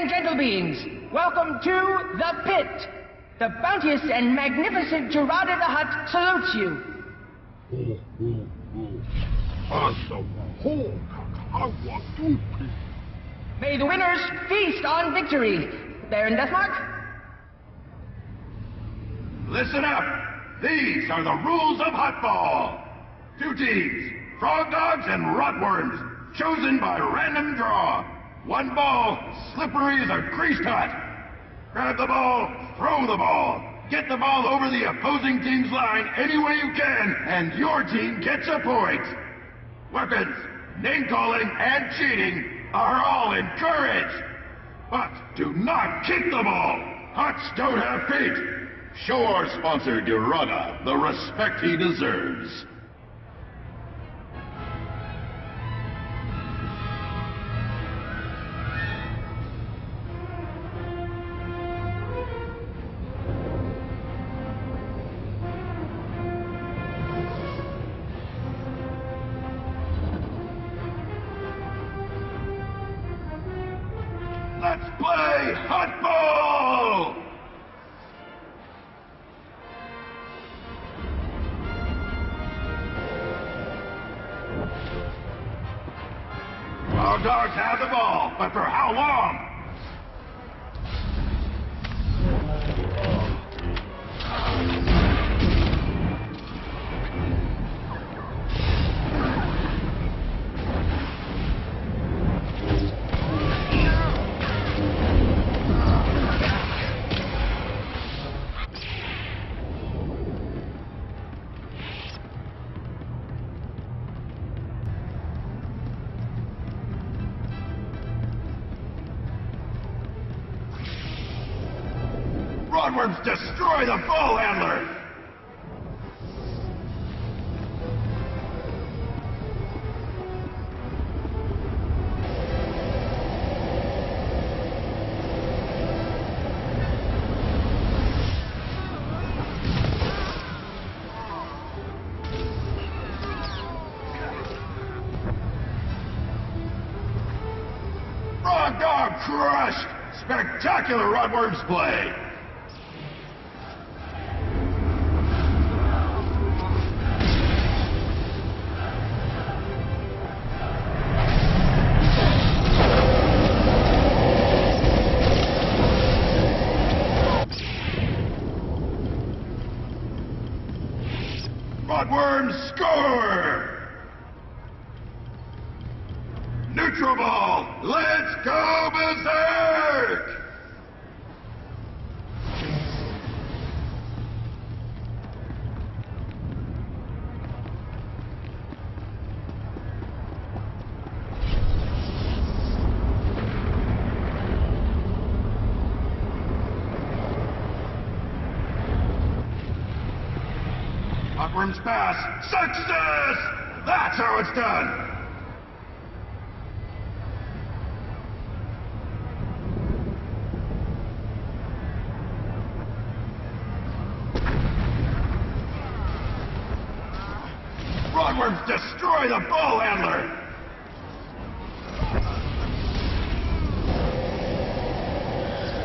and gentle beings, welcome to the pit. The bounteous and magnificent Gerada the Hutt salutes you. May the winners feast on victory. Baron Deathmark? Listen up! These are the rules of Huttball. Two teams, Frog Dogs and Rotworms, chosen by random draw. One ball, slippery as a greased Hutt. Grab the ball, throw the ball. Get the ball over the opposing team's line any way you can, and your team gets a point. Weapons, name calling, and cheating are all encouraged. But do not kick the ball. Hutts don't have feet. Show our sponsor, Gerada, the respect he deserves. Ball, but for how long? Rotworms destroy the ball handler! Crushed! Spectacular Rotworms play! Rotworms score! Neutral ball, let's go berserk! Rotworms pass, success! That's how it's done! Rotworms destroy the ball handler!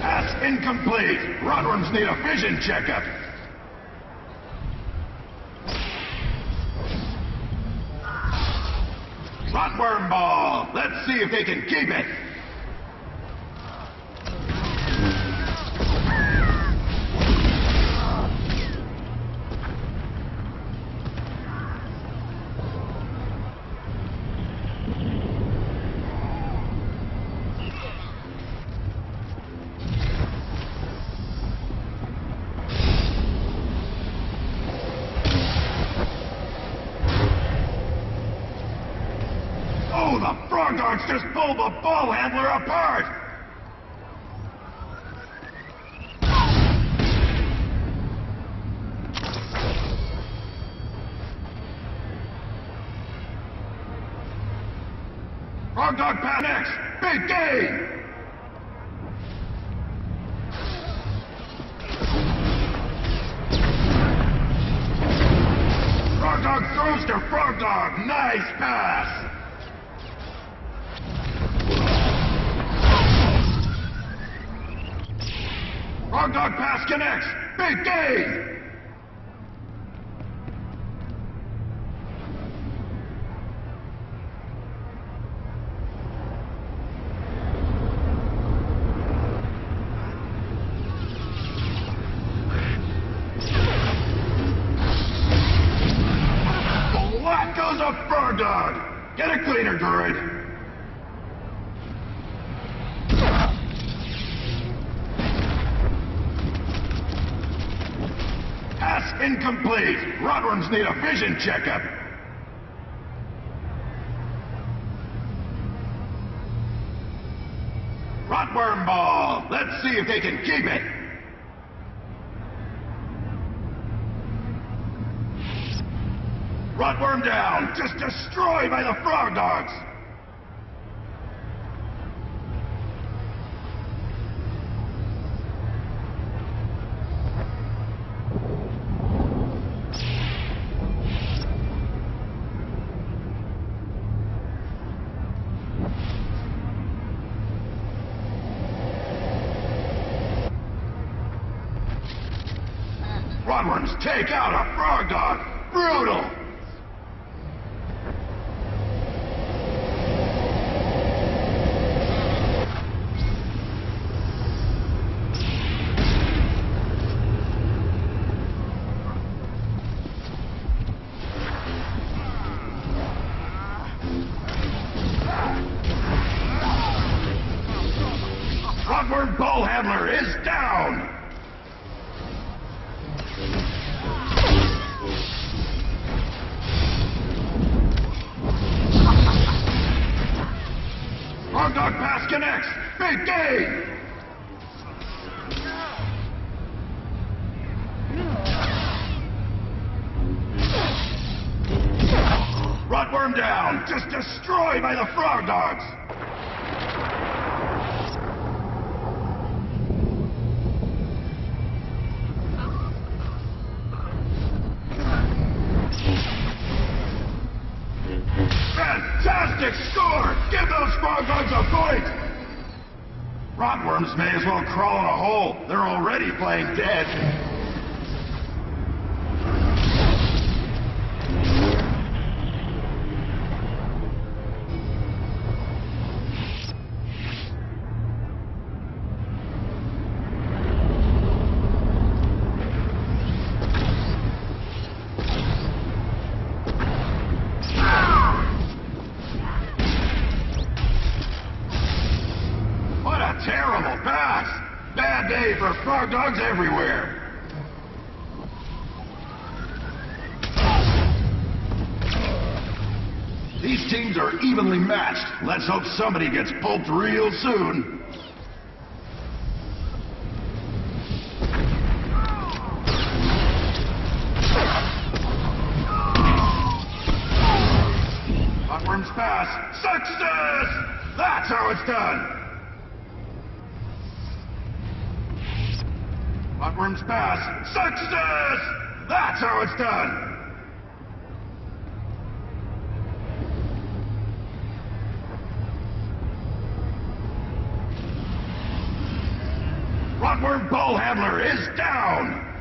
Pass incomplete! Rodworms need a vision checkup! Rotworm ball! Let's see if they can keep it! Just pulled the ball handler apart! Frog dog Pass connects! Big Dog? Get a cleaner, droid! Pass incomplete. Need a vision checkup. Rotworm ball. Let's see if they can keep it. Rotworm down. Just destroyed by the frog dogs. Rotworms take out a frog dog. Brutal. Rotworm ball handler is down. Down. Just destroyed by the Frog Dogs. Fantastic score! Give those frog dogs a point! Rotworms may as well crawl in a hole. They're already playing dead. Bad day for frog dogs everywhere. These teams are evenly matched. Let's hope somebody gets pulped real soon. Pass. Success! That's how it's done. Rotworms pass. Success! That's how it's done. Rotworm ball handler is down.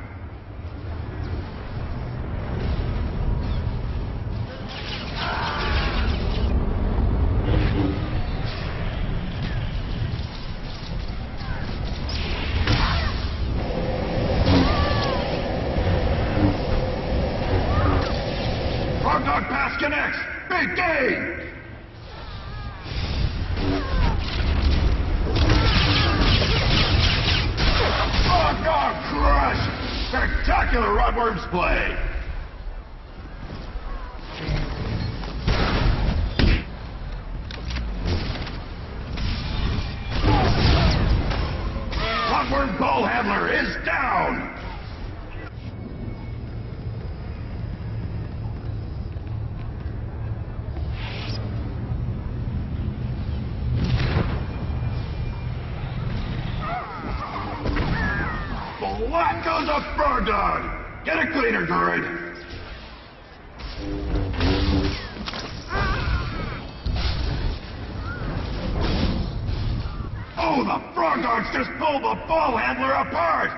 Frog dogs just pulled the ball handler apart!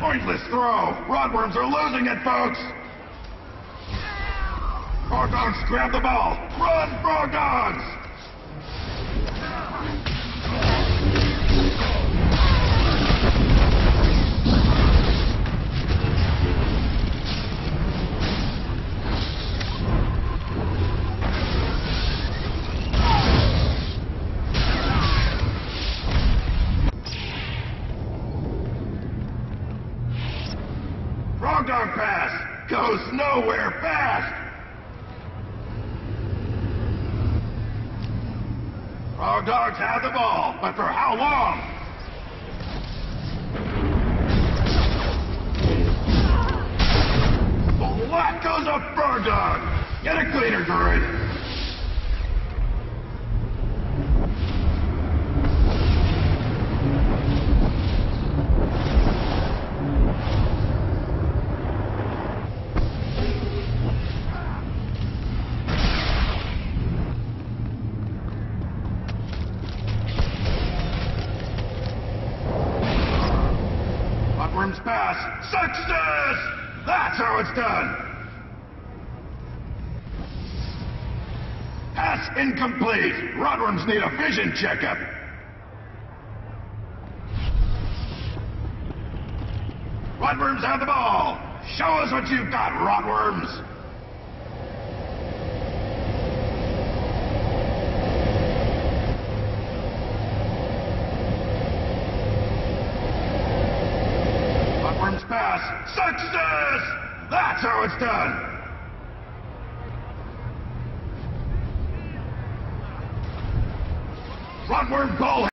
Pointless throw! Rotworms are losing it, folks! Frog dogs grab the ball! Run, frog dogs! Pass goes nowhere fast. Frog dogs have the ball, but for how long? What goes a frog dog? Get a cleaner, droid. Pass. Success! That's how it's done. Pass incomplete. Rotworms need a vision checkup. Rotworms have the ball. Show us what you've got. Rotworms pass. Success! That's how it's done. Ball